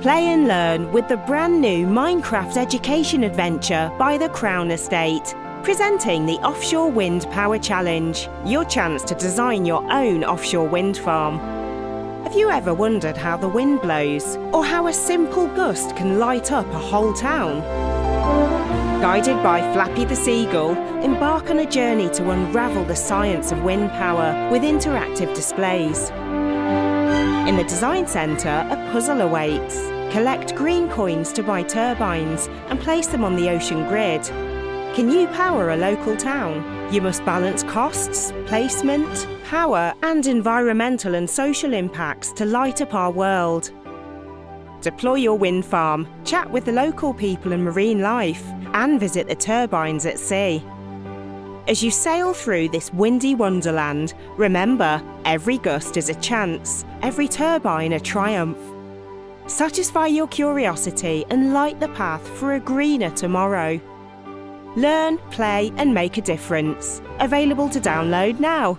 Play and learn with the brand new Minecraft Education Adventure by the Crown Estate. Presenting the Offshore Wind Power Challenge, your chance to design your own offshore wind farm. Have you ever wondered how the wind blows, or how a simple gust can light up a whole town? Guided by Flappy the Seagull, embark on a journey to unravel the science of wind power with interactive displays. In the Design Centre, a puzzle awaits. Collect green coins to buy turbines and place them on the ocean grid. Can you power a local town? You must balance costs, placement, power, and environmental and social impacts to light up our world. Deploy your wind farm, chat with the local people and marine life, and visit the turbines at sea. As you sail through this windy wonderland, remember every gust is a chance, every turbine a triumph. Satisfy your curiosity and light the path for a greener tomorrow. Learn, play, and make a difference. Available to download now.